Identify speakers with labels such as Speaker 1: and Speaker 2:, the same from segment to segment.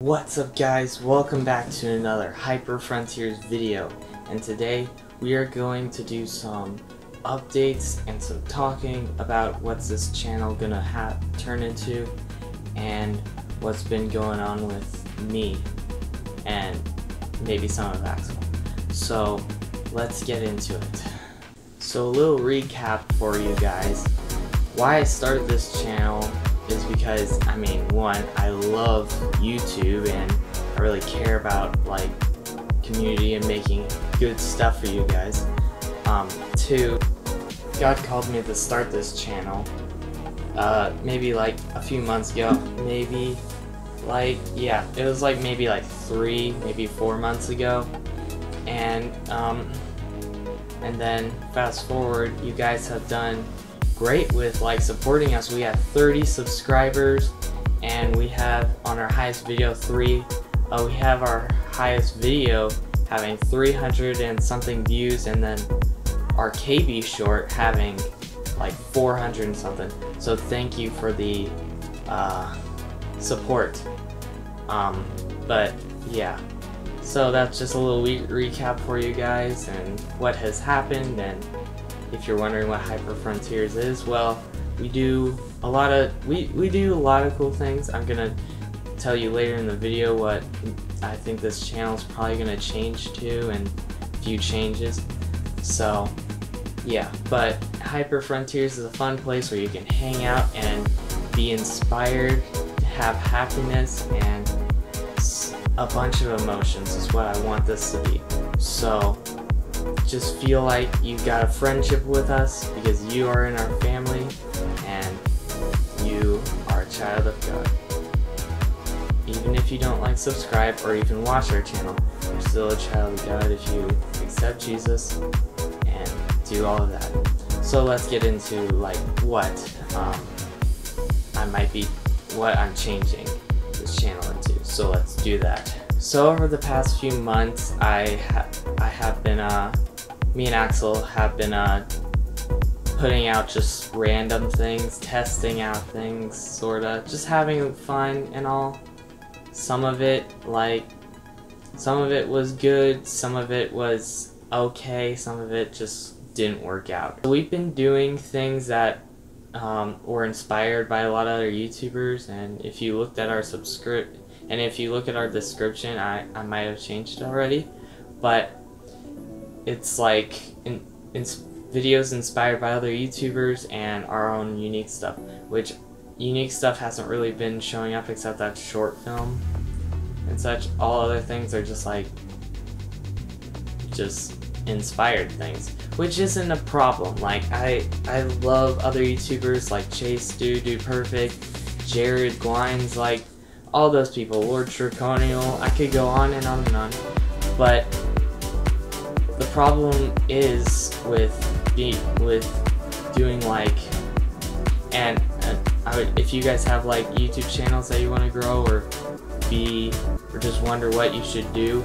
Speaker 1: What's up guys, welcome back to another Hyper Frontiers video and today we are going to do some updates and some talking about what's this channel gonna have turn into and what's been going on with me and maybe some of Axel. So let's get into it. So a little recap for you guys. Why I started this channel is because, I mean, one, I love YouTube and I really care about, like, community and making good stuff for you guys. Um, two, God called me to start this channel, uh, maybe like a few months ago, maybe, like, yeah, it was like maybe like three, maybe four months ago, and, um, and then fast forward, you guys have done great with like supporting us. We have 30 subscribers and we have on our highest video three, uh, we have our highest video having 300 and something views and then our KB short having like 400 and something. So thank you for the uh, support. Um, but yeah, so that's just a little recap for you guys and what has happened and if you're wondering what Hyper Frontiers is, well, we do a lot of we we do a lot of cool things. I'm gonna tell you later in the video what I think this channel is probably gonna change to and a few changes. So yeah, but Hyper Frontiers is a fun place where you can hang out and be inspired, have happiness, and a bunch of emotions is what I want this to be. So just feel like you've got a friendship with us because you are in our family and you are a child of God. Even if you don't like subscribe or even watch our channel, you're still a child of God if you accept Jesus and do all of that. So let's get into like what um, I might be, what I'm changing this channel into. So let's do that. So over the past few months, I, ha I have been uh, me and Axel have been uh, putting out just random things, testing out things, sorta, just having fun and all. Some of it, like, some of it was good, some of it was okay, some of it just didn't work out. So We've been doing things that um, were inspired by a lot of other YouTubers, and if you looked at our subscript, and if you look at our description, I, I might have changed already, but it's like in, in videos inspired by other YouTubers and our own unique stuff, which unique stuff hasn't really been showing up except that short film and such. All other things are just like just inspired things, which isn't a problem. Like I I love other YouTubers like Chase, Dude, Dude Perfect, Jared Glines, like all those people, Lord Draconial. I could go on and on and on, but the problem is with being with doing like and, I would if you guys have like YouTube channels that you want to grow or be or just wonder what you should do,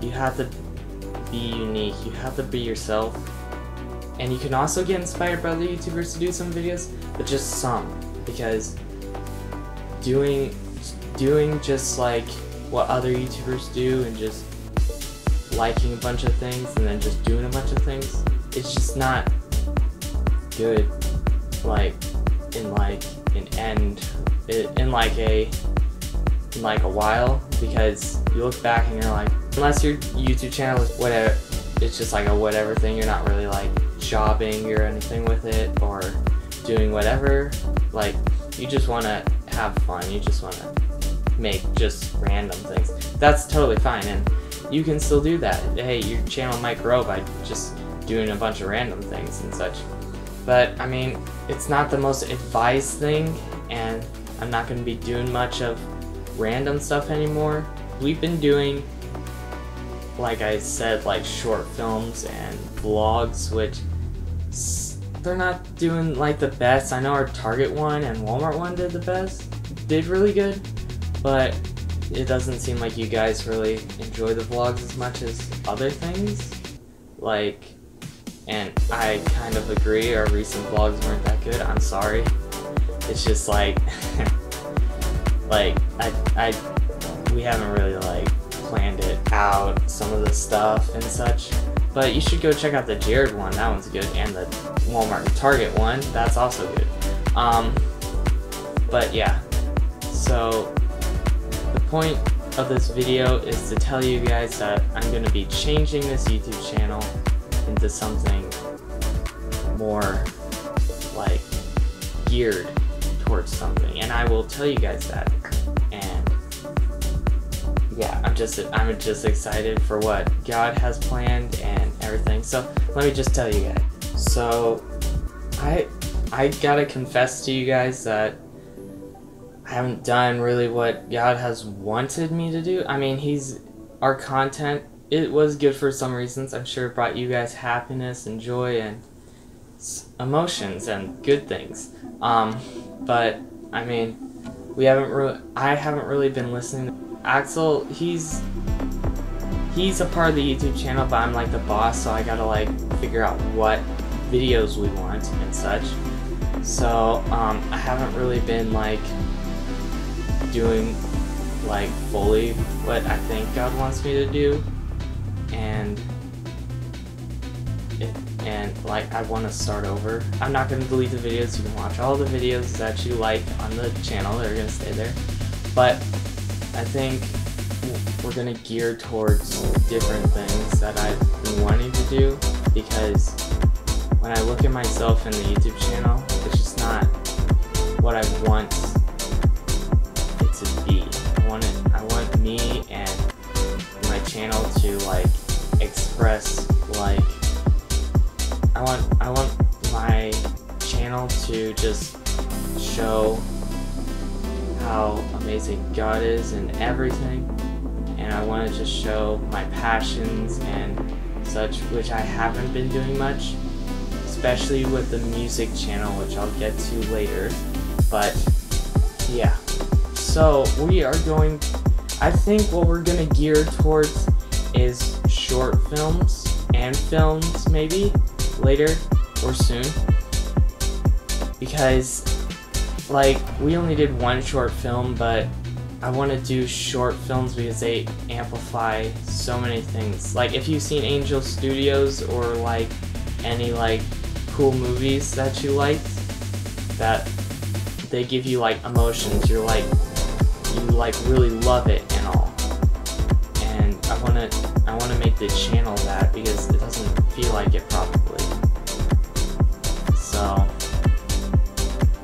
Speaker 1: you have to be unique. You have to be yourself. And you can also get inspired by other YouTubers to do some videos, but just some because doing doing just like what other YouTubers do and just liking a bunch of things and then just doing a bunch of things, it's just not good. Like in like an end, in like a in like a while because you look back and you're like, unless your YouTube channel is whatever, it's just like a whatever thing. You're not really like jobbing or anything with it or doing whatever. Like you just want to have fun. You just want to make just random things. That's totally fine and you can still do that. Hey, your channel might grow by just doing a bunch of random things and such. But, I mean, it's not the most advised thing, and I'm not going to be doing much of random stuff anymore. We've been doing, like I said, like short films and vlogs, which they're not doing like the best. I know our Target one and Walmart one did the best, did really good, but it doesn't seem like you guys really enjoy the vlogs as much as other things. Like, and I kind of agree, our recent vlogs weren't that good. I'm sorry. It's just like, like, I, I, we haven't really like planned it out, some of the stuff and such. But you should go check out the Jared one. That one's good, and the Walmart and Target one. That's also good. Um, but yeah. So the point of this video is to tell you guys that I'm going to be changing this YouTube channel into something more like geared towards something. And I will tell you guys that. And yeah I'm just I'm just excited for what God has planned and everything. So let me just tell you guys. So I I gotta confess to you guys that I haven't done really what God has wanted me to do. I mean, He's our content. It was good for some reasons. I'm sure it brought you guys happiness and joy and emotions and good things. Um, but I mean, we haven't really. I haven't really been listening. Axel, he's he's a part of the YouTube channel, but I'm like the boss, so I gotta like figure out what videos we want and such. So um, I haven't really been like doing like fully what I think God wants me to do and it, and like I want to start over. I'm not going to delete the videos. You can watch all the videos that you like on the channel. They're going to stay there. But I think we're going to gear towards different things that I've been wanting to do because when I look at myself in the YouTube channel, it's just not what I want want I want me and my channel to like express like I want I want my channel to just show how amazing God is and everything. And I want to just show my passions and such which I haven't been doing much especially with the music channel which I'll get to later. But yeah so we are going, I think what we're going to gear towards is short films and films maybe later or soon. Because like we only did one short film but I want to do short films because they amplify so many things. Like if you've seen Angel Studios or like any like cool movies that you liked that they give you like emotions. You're like you like really love it and all. And I wanna I wanna make the channel that because it doesn't feel like it probably. So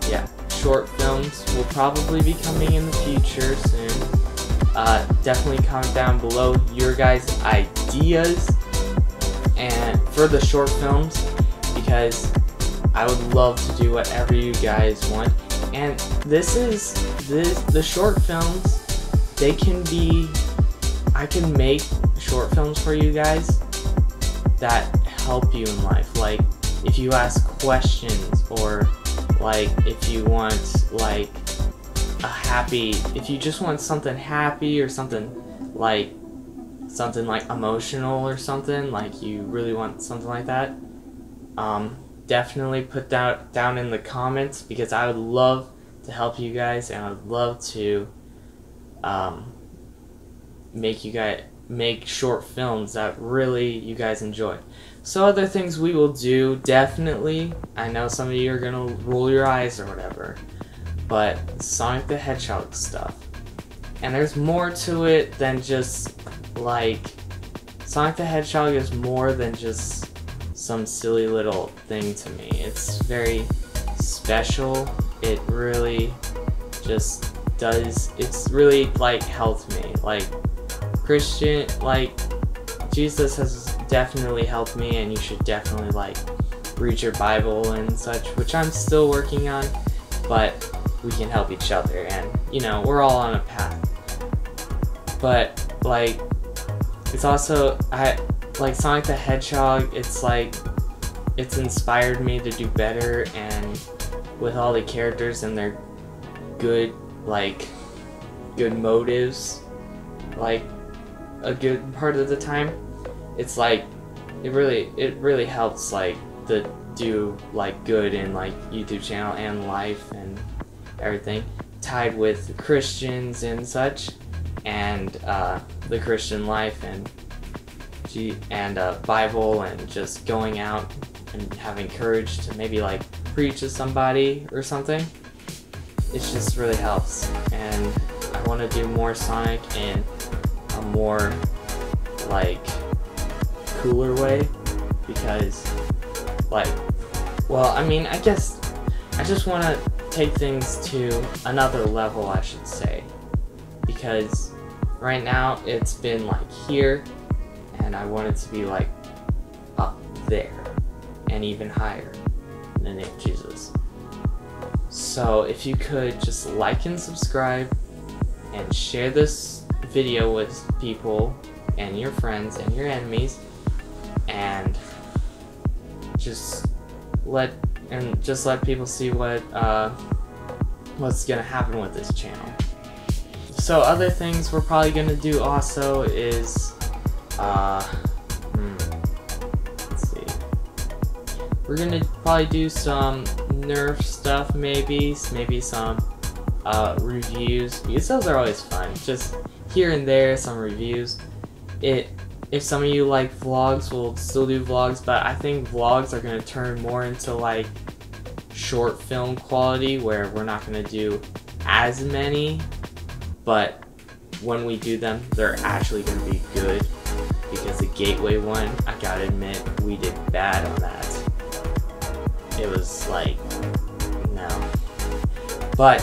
Speaker 1: yeah, short films will probably be coming in the future soon. Uh, definitely comment down below your guys' ideas and for the short films because I would love to do whatever you guys want. And this is this the short films they can be I can make short films for you guys that help you in life. Like if you ask questions or like if you want like a happy if you just want something happy or something like something like emotional or something like you really want something like that um, definitely put that down in the comments because I would love to help you guys and I'd love to um, make you guys make short films that really you guys enjoy. So other things we will do, definitely, I know some of you are to roll your eyes or whatever, but Sonic the Hedgehog stuff. And there's more to it than just, like, Sonic the Hedgehog is more than just some silly little thing to me. It's very special. It really just does, it's really like helped me. Like Christian, like Jesus has definitely helped me and you should definitely like read your Bible and such, which I'm still working on, but we can help each other and you know, we're all on a path. But like it's also I like Sonic the Hedgehog, it's like it's inspired me to do better and with all the characters and their good like good motives like a good part of the time it's like it really it really helps like the do like good in like YouTube channel and life and everything tied with Christians and such and uh, the Christian life and and uh, Bible and just going out and having courage to maybe like preach to somebody or something. It just really helps, and I want to do more Sonic in a more like cooler way because like well I mean I guess I just want to take things to another level I should say because right now it's been like here and I want it to be like up there and even higher in the name of Jesus. So if you could just like and subscribe and share this video with people and your friends and your enemies and just let and just let people see what uh, what's gonna happen with this channel. So other things we're probably gonna do also is uh, hmm, let's see. We're gonna probably do some Nerf stuff maybe, maybe some uh, reviews because those are always fun. Just here and there, some reviews. It if some of you like vlogs, we'll still do vlogs, but I think vlogs are going to turn more into like short film quality where we're not going to do as many, but when we do them, they're actually going to be good Gateway one, I gotta admit, we did bad on that. It was like, no. But,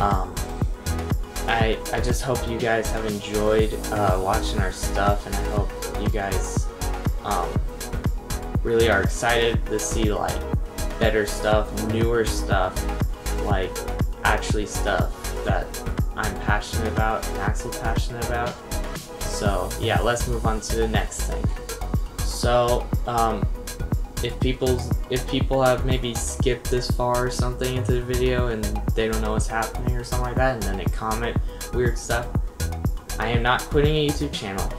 Speaker 1: um, I, I just hope you guys have enjoyed uh, watching our stuff and I hope you guys um, really are excited to see like better stuff, newer stuff, like actually stuff that I'm passionate about and Axel's passionate about. So yeah, let's move on to the next thing. So um, if people if people have maybe skipped this far or something into the video and they don't know what's happening or something like that and then they comment weird stuff I am not quitting a YouTube channel.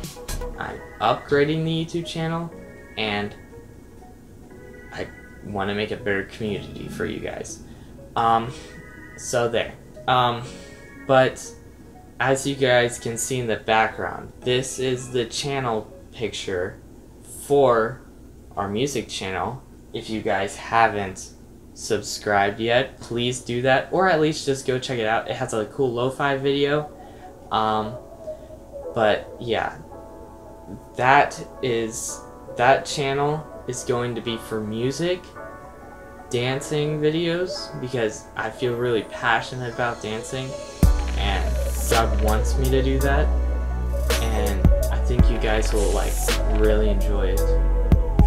Speaker 1: I'm upgrading the YouTube channel and I want to make a better community for you guys. Um so there. Um but as you guys can see in the background this is the channel picture for our music channel. If you guys haven't subscribed yet, please do that, or at least just go check it out. It has a cool lo-fi video. Um, but yeah, that is that channel is going to be for music, dancing videos because I feel really passionate about dancing, God wants me to do that, and I think you guys will like really enjoy it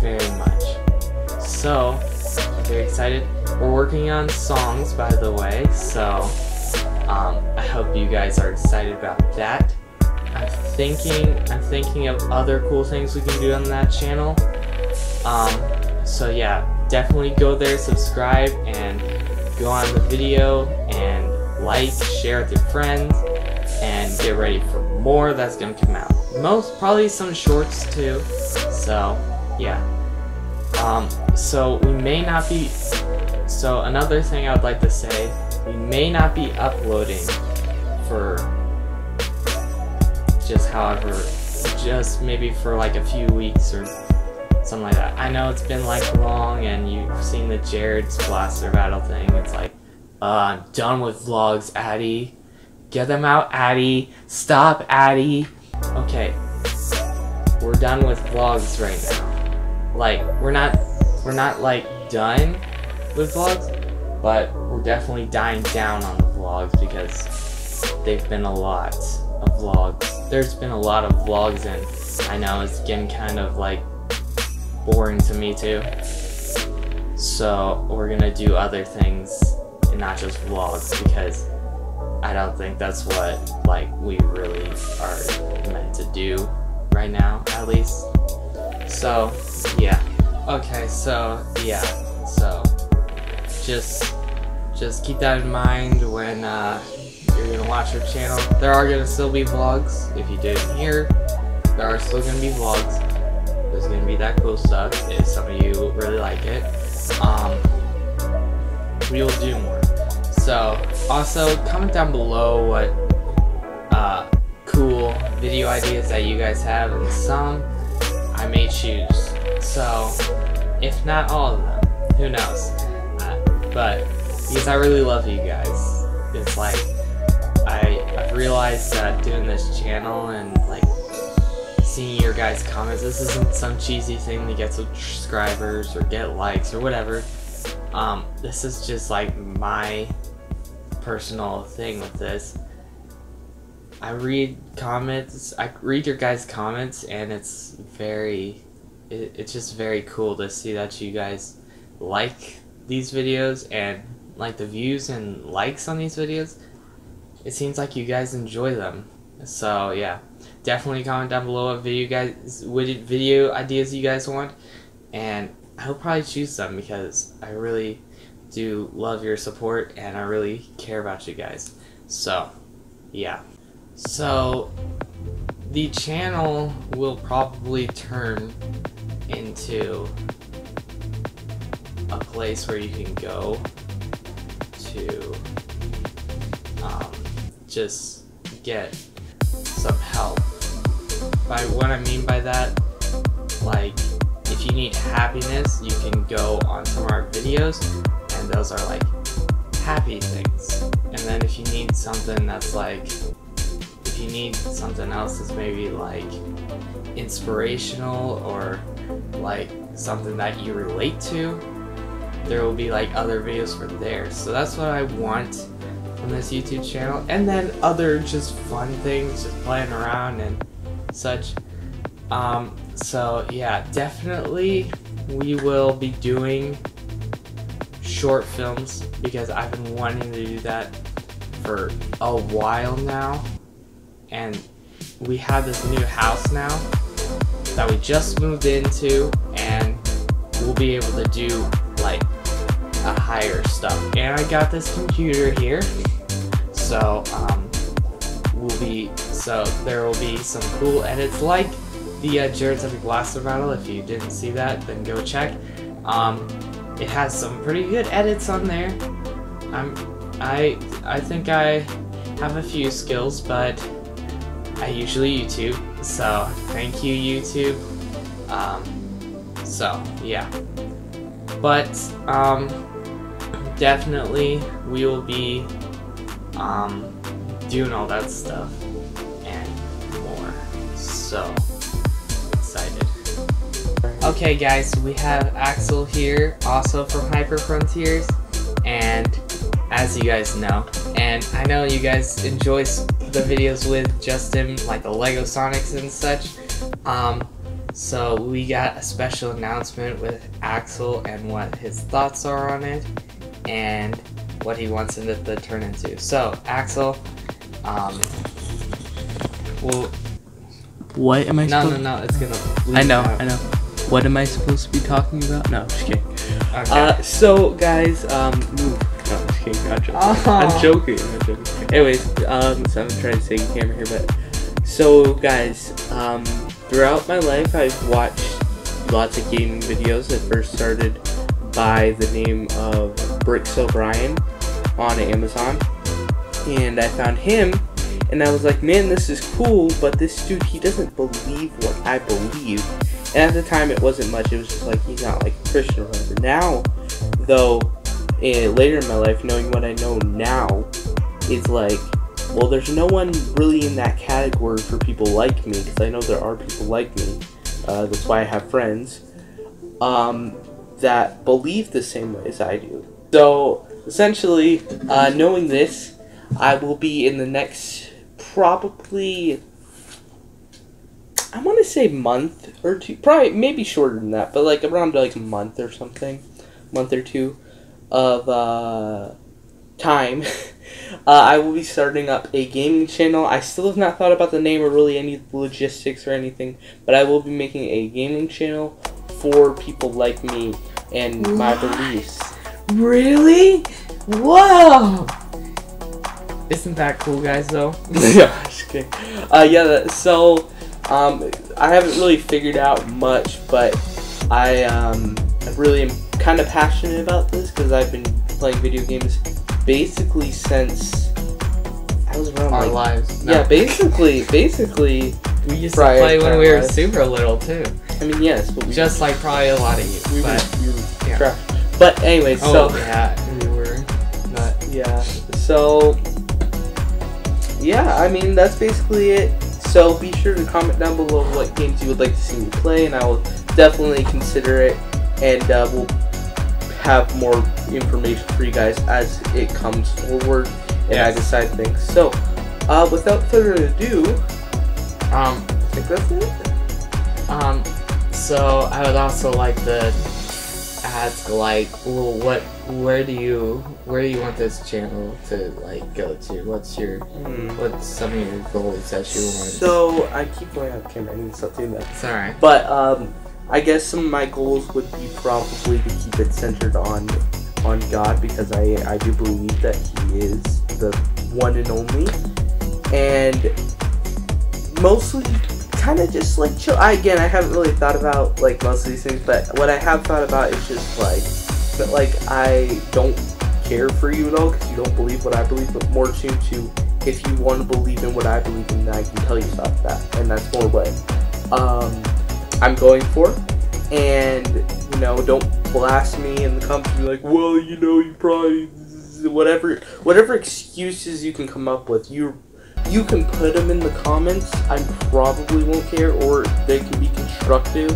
Speaker 1: very much. So, very excited. We're working on songs, by the way, so um, I hope you guys are excited about that. I'm thinking, I'm thinking of other cool things we can do on that channel. Um, so yeah, definitely go there, subscribe, and go on the video and like, share with your friends, get ready for more that's gonna come out. Most probably some shorts too. So yeah. Um, so we may not be, so another thing I would like to say, we may not be uploading for just however, just maybe for like a few weeks or something like that. I know it's been like long and you've seen the Jared's Blaster Battle thing. It's like, uh, I'm done with vlogs, Addy. Get them out, Addy. Stop, Addy. Okay, we're done with vlogs right now like we're not we're not like done with vlogs, but we're definitely dying down on the vlogs because they've been a lot of vlogs. There's been a lot of vlogs and I know it's getting kind of like boring to me too. So we're gonna do other things and not just vlogs because I don't think that's what like we really are meant to do right now at least. So yeah. Okay, so, yeah. So, just, just keep that in mind when, uh, you're gonna watch our channel. There are gonna still be vlogs. If you didn't hear, there are still gonna be vlogs. There's gonna be that cool stuff if some of you really like it. Um, we will do more. So, also, comment down below what, uh, cool video ideas that you guys have, and some I may choose. So, if not all of them, who knows? Uh, but because I really love you guys, it's like I I've realized that doing this channel and like seeing your guys' comments, this isn't some cheesy thing to get subscribers or get likes or whatever. Um, this is just like my personal thing with this. I read comments, I read your guys' comments, and it's very, it, it's just very cool to see that you guys like these videos and like the views and likes on these videos. It seems like you guys enjoy them. So yeah, definitely comment down below what video guys, what video ideas you guys want, and I'll probably choose them because I really do love your support and I really care about you guys. So, yeah. So, the channel will probably turn into a place where you can go to um, just get some help. By what I mean by that, like if you need happiness, you can go on some of our videos, and those are like happy things. And then if you need something that's like if you need something else that's maybe like inspirational or like something that you relate to, there will be like other videos for there. So that's what I want from this YouTube channel. And then other just fun things, just playing around and such. Um, so yeah, definitely we will be doing short films because I've been wanting to do that for a while now. And we have this new house now that we just moved into and we'll be able to do like a higher stuff. And I got this computer here. So um, we'll be so there will be some cool and it's like the uh, Jared's Epic Blaster Battle if you didn't see that then go check. Um, it has some pretty good edits on there I'm I I think I have a few skills but I usually YouTube, so thank you YouTube. Um, so yeah, but um, definitely we will be um, doing all that stuff and more. So. Okay guys, we have Axel here, also from Hyper Frontiers, and as you guys know, and I know you guys enjoy the videos with Justin, like the Lego Sonics and such. Um, so we got a special announcement with Axel and what his thoughts are on it, and what he wants it to turn into. So Axel, um, well,
Speaker 2: what am I?
Speaker 1: No, no, no. It's gonna.
Speaker 2: I know, out. I know. What am I supposed to be talking about? No, just kidding.
Speaker 1: Okay.
Speaker 2: Uh, so guys, um, move. No, I'm just kidding. I'm joking. Oh. I'm joking. I'm joking. Anyways, um, so I'm trying to stay camera here, but so guys, um, throughout my life, I've watched lots of gaming videos. That first started by the name of Bricks O'Brien on Amazon, and I found him, and I was like, man, this is cool, but this dude, he doesn't believe what I believe. And at the time, it wasn't much. It was just like he's not like Christian or whatever. Now, though, later in my life, knowing what I know now, it's like, well, there's no one really in that category for people like me, because I know there are people like me. Uh, that's why I have friends um, that believe the same way as I do. So, essentially, uh, knowing this, I will be in the next probably I want to say month or two, probably maybe shorter than that, but like around like a month or something, month or two of uh, time, uh, I will be starting up a gaming channel. I still have not thought about the name or really any logistics or anything, but I will be making a gaming channel for people like me and what? my beliefs.
Speaker 1: Really? Whoa! Isn't that cool, guys? Though.
Speaker 2: yeah, just kidding. Uh, yeah. So, um, I haven't really figured out much, but I um, really am kind of passionate about this because I've been playing video games basically since I was around
Speaker 1: our
Speaker 2: like
Speaker 1: lives. No.
Speaker 2: yeah, basically, basically.
Speaker 1: we used to play when we were
Speaker 2: lives.
Speaker 1: super little too.
Speaker 2: I mean, yes, but we
Speaker 1: Just like probably a lot of you.
Speaker 2: we
Speaker 1: but
Speaker 2: were, we were
Speaker 1: yeah.
Speaker 2: But anyway,
Speaker 1: oh
Speaker 2: so
Speaker 1: yeah, we were. But
Speaker 2: yeah, so yeah, I mean that's basically it. So be sure to comment down below what games you would like to see me play, and I will definitely consider it, and uh, we'll have more information for you guys as it comes forward and I decide things. So, uh, without further ado,
Speaker 1: um
Speaker 2: I think that's it.
Speaker 1: um so I would also like to ask like well what where do you where do you want this channel to like go to? What's your what's some of your goals that you want?
Speaker 2: So I keep going out of camera. To stop doing that.
Speaker 1: it's alright.
Speaker 2: But um, I guess some of my goals would be probably to keep it centered on on God because I I do believe that He is the one and only, and mostly kind of just like chill. I again I haven't really thought about like most of these things, but what I have thought about is just like that like I don't care for you at all because you don't believe what I believe, but more tuned to if you want to believe in what I believe in, then I can tell you about that, and that's more what um, I'm going for. And you know, don't blast me in the comments. Be like, well, you know, you probably whatever whatever excuses you can come up with. You you can put them in the comments. I probably won't care, or they can be constructive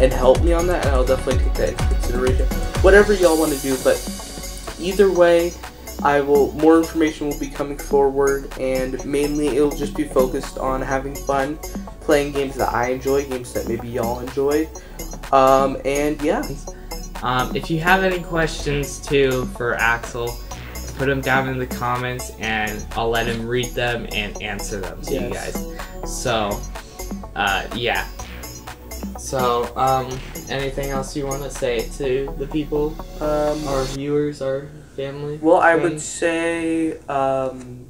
Speaker 2: and help me on that, and I'll definitely take that into consideration. Whatever y'all want to do, but either way, I will. More information will be coming forward, and mainly it'll just be focused on having fun, playing games that I enjoy, games that maybe y'all enjoy. Um, and yeah,
Speaker 1: Um, if you have any questions too for Axel, put them down in the comments and I'll let him read them and answer them to you guys. So, uh, yeah. So, um, anything else you want to say to the people,
Speaker 2: um,
Speaker 1: our viewers, our family?
Speaker 2: Well, I would say um,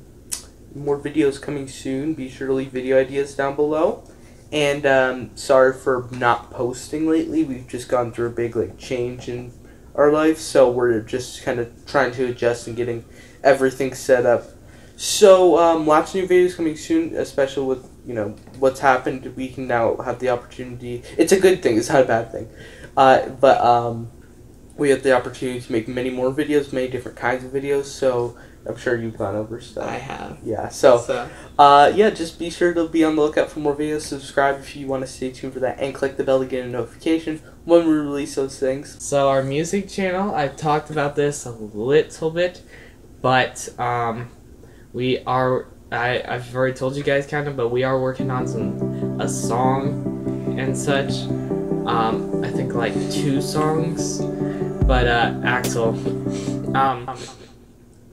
Speaker 2: more videos coming soon. Be sure to leave video ideas down below. And um, sorry for not posting lately. We've just gone through a big like change in our life, so we're just kind of trying to adjust and getting everything set up. So um, lots of new videos coming soon, especially with you know what's happened. We can now have the opportunity. It's a good thing. It's not a bad thing. Uh, but um, we have the opportunity to make many more videos, many different kinds of videos. So I'm sure you've gone over stuff.
Speaker 1: I have.
Speaker 2: Yeah. So,
Speaker 1: So,
Speaker 2: uh, yeah, just be sure to be on the lookout for more videos. Subscribe if you want to stay tuned for that, and click the bell to get a notification when we release those things.
Speaker 1: so our music channel, I've talked about this a little bit, but um, we are. I, I've already told you guys kind of, but we are working on some a song and such. Um, I think like two songs, but uh, Axel, um,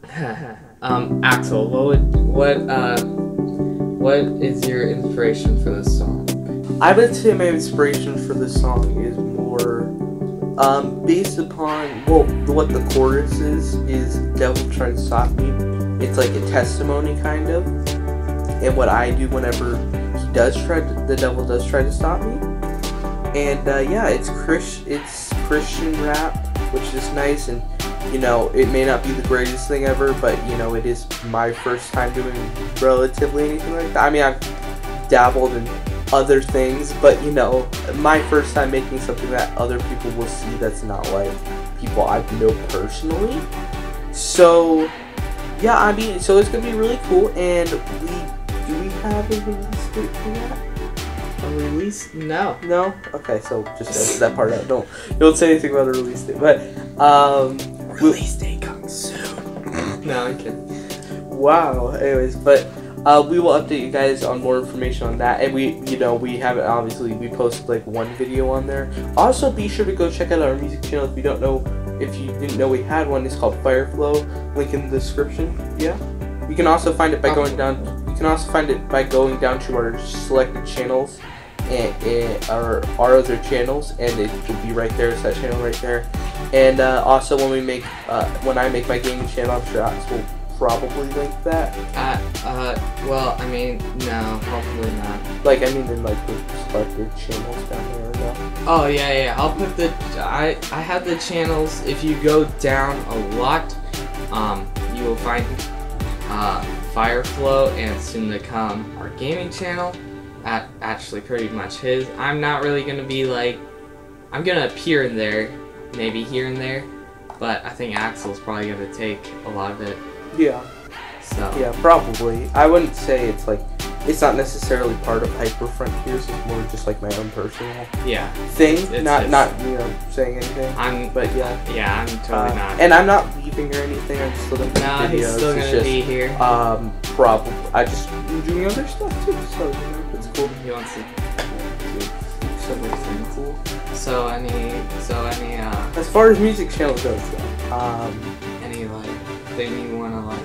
Speaker 1: um, Axel, what would what uh, what is your inspiration for this song?
Speaker 2: I would say my inspiration for this song is more um, based upon well, what the chorus is is "Devil trying to stop me." It's like a testimony, kind of, and what I do whenever he does try, to, the devil does try to stop me. And uh, yeah, it's Chris, it's Christian rap, which is nice, and you know, it may not be the greatest thing ever, but you know, it is my first time doing relatively anything like that. I mean, I've dabbled in other things, but you know, my first time making something that other people will see that's not like people I know personally. So, yeah, I mean, so it's gonna be really cool, and we do we have a release date for that?
Speaker 1: A release? No.
Speaker 2: No. Okay, so just that part out. Don't don't say anything about a release date, but um,
Speaker 1: Release date comes soon. no, I'm kidding.
Speaker 2: Wow. Anyways, but uh, we will update you guys on more information on that, and we, you know, we haven't obviously we posted like one video on there. Also, be sure to go check out our music channel if you don't know. If you didn't know we had one, it's called Fireflow. Link in the description. Yeah. You can also find it by going down. You can also find it by going down to our selected channels and, and our our other channels, and it will be right there. It's that channel right there. And uh, also, when we make uh, when I make my gaming channel, I'm sure will probably link that.
Speaker 1: Uh, uh, well, I mean, no, probably not.
Speaker 2: Like, I mean, in like the selected channels down there.
Speaker 1: Oh yeah, yeah. I'll put the I I have the channels. If you go down a lot, um, you will find uh Fireflow and soon to come our gaming channel. At actually pretty much his. I'm not really gonna be like I'm gonna appear in there, maybe here and there, but I think Axel's probably gonna take a lot of it.
Speaker 2: Yeah.
Speaker 1: So
Speaker 2: Yeah, probably. I wouldn't say it's like it's not necessarily part of Hyper Frontiers. It's more just like my own personal
Speaker 1: yeah,
Speaker 2: thing.
Speaker 1: It's-
Speaker 2: not
Speaker 1: it's-
Speaker 2: not you know saying anything.
Speaker 1: I'm
Speaker 2: But yeah.
Speaker 1: yeah I'm totally
Speaker 2: Uh,
Speaker 1: not.
Speaker 2: And I'm not leaving or anything. I'm still gonna
Speaker 1: no,
Speaker 2: videos.
Speaker 1: he's still gonna
Speaker 2: just,
Speaker 1: be here.
Speaker 2: Um, probably. I just am doing other stuff too, so you know it's cool.
Speaker 1: he wants to
Speaker 2: something cool.
Speaker 1: So any so any uh
Speaker 2: As far as music channel goes, though, um,
Speaker 1: any like thing you wanna like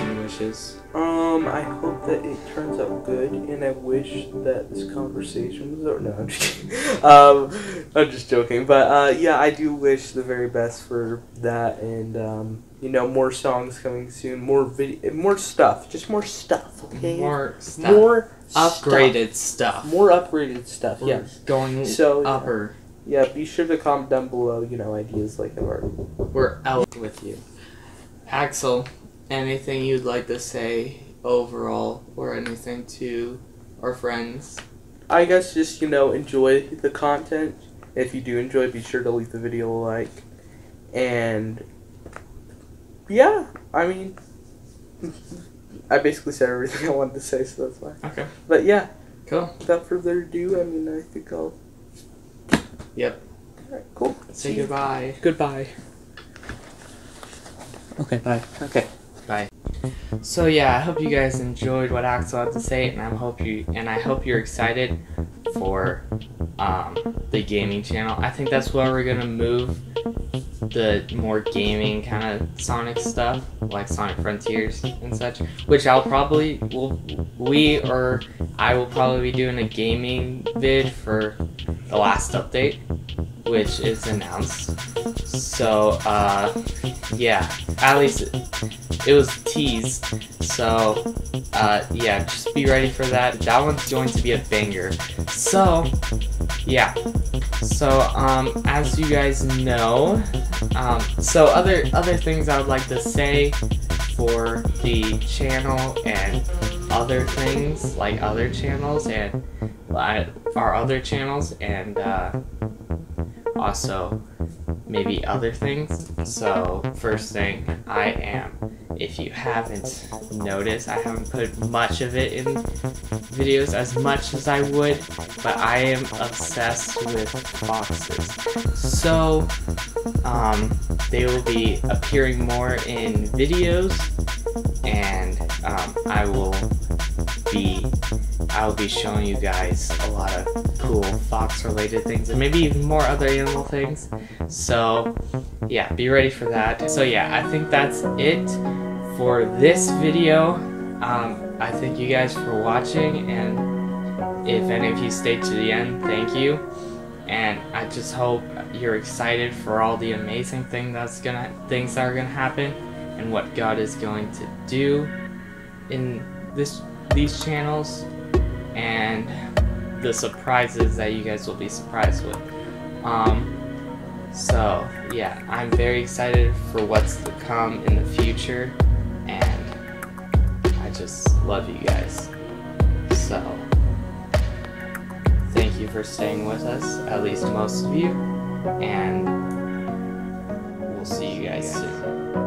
Speaker 1: like hopes wishes?
Speaker 2: um, I hope that it turns out good, and I wish that this conversation was over. No, I'm just kidding. um, I'm just joking, but uh, yeah, I do wish the very best for that, and um, you know, more songs coming soon, more video, more stuff, just more stuff. Okay,
Speaker 1: More stuff.
Speaker 2: more
Speaker 1: upgraded stuff.
Speaker 2: stuff. more upgraded stuff.
Speaker 1: We're
Speaker 2: Yes.
Speaker 1: Going
Speaker 2: So
Speaker 1: upper.
Speaker 2: Yeah, be sure to comment down below, you know, ideas like I've already.
Speaker 1: We're out with you. Axel, anything you'd like to say overall or anything to our friends?
Speaker 2: I guess just, you know, enjoy the content. If you do enjoy, be sure to leave the video a like. And yeah, I mean, I basically said everything I wanted to say, so that's fine.
Speaker 1: Okay.
Speaker 2: But yeah,
Speaker 1: Cool.
Speaker 2: without further ado, I mean, I think I'll.
Speaker 1: Yep.
Speaker 2: Alright, cool.
Speaker 1: Say
Speaker 2: See you.
Speaker 1: goodbye.
Speaker 2: Goodbye. Okay, bye. Okay.
Speaker 1: So yeah, I hope you guys enjoyed what Axel had to say, and I hope you and I hope you're excited for um, the gaming channel. I think that's where we're gonna move the more gaming kind of Sonic stuff, like Sonic Frontiers and such. Which I'll probably will we or I will probably be doing a gaming vid for the last update, which is announced. So uh, yeah, at least it was teased. So, uh, yeah, just be ready for that. That one's going to be a banger. So, yeah. So, um, as you guys know, um, so other other things I would like to say for the channel and other things like other channels and uh, our other channels and uh, also maybe other things. So, first thing, I am. If you haven't noticed, I haven't put much of it in videos as much as I would, but I am obsessed with boxes. So, um, they will be appearing more in videos, and um, I will be I will be showing you guys a lot of cool fox related things and maybe even more other animal things. So yeah, be ready for that. So yeah, I think that's it for this video. Um, I thank you guys for watching and if any of you stayed to the end, thank you. And I just hope you're excited for all the amazing thing that's gonna things that are gonna happen and what God is going to do in this these channels and the surprises that you guys will be surprised with. Um, so yeah, I'm very excited for what's to come in the future, and I just love you guys. So thank you for staying with us, at least most of you, and we'll see you guys soon.